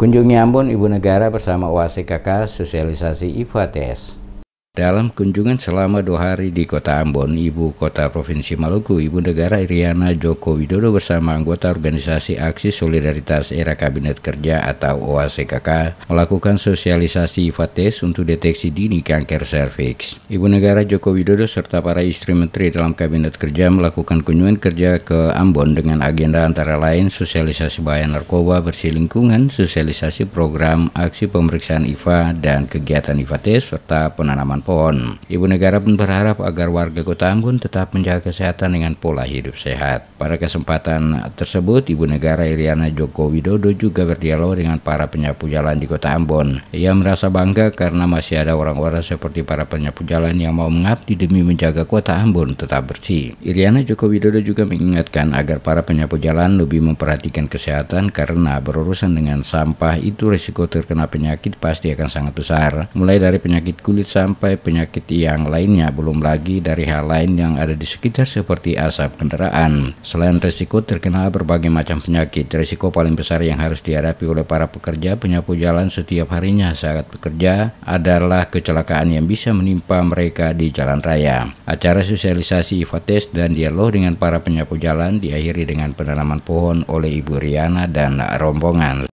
Kunjungi Ambon Ibu Negara bersama OACKK sosialisasi IFA tes. Dalam kunjungan selama dua hari di kota Ambon, Ibu Kota Provinsi Maluku, Ibu Negara Iriana Joko Widodo bersama anggota Organisasi Aksi Solidaritas Era Kabinet Kerja atau OACKK melakukan sosialisasi IFATES untuk deteksi dini kanker serviks. Ibu Negara Joko Widodo serta para istri menteri dalam Kabinet Kerja melakukan kunjungan kerja ke Ambon dengan agenda antara lain sosialisasi bahaya narkoba bersih lingkungan, sosialisasi program aksi pemeriksaan IFA dan kegiatan IFATES serta penanaman pohon. Ibu negara pun berharap agar warga kota Ambon tetap menjaga kesehatan dengan pola hidup sehat. Pada kesempatan tersebut, Ibu negara Iriana Joko Widodo juga berdialog dengan para penyapu jalan di kota Ambon. Ia merasa bangga karena masih ada orang-orang seperti para penyapu jalan yang mau mengabdi demi menjaga kota Ambon tetap bersih. Iriana Joko Widodo juga mengingatkan agar para penyapu jalan lebih memperhatikan kesehatan karena berurusan dengan sampah itu risiko terkena penyakit pasti akan sangat besar. Mulai dari penyakit kulit sampai sampai penyakit yang lainnya belum lagi dari hal lain yang ada di sekitar seperti asap kendaraan. Selain risiko terkena berbagai macam penyakit, risiko paling besar yang harus dihadapi oleh para pekerja penyapu jalan setiap harinya saat bekerja adalah kecelakaan yang bisa menimpa mereka di jalan raya. Acara sosialisasi Ifates dan dialog dengan para penyapu jalan diakhiri dengan penanaman pohon oleh Ibu Riana dan rombongan.